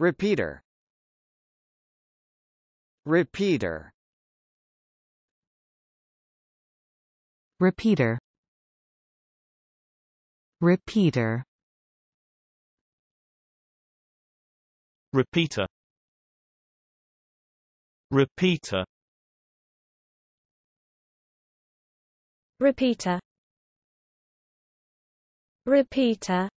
Repeater. Repeater. Repeater. Repeater. Repeater. Repeater. Repeater. Repeater.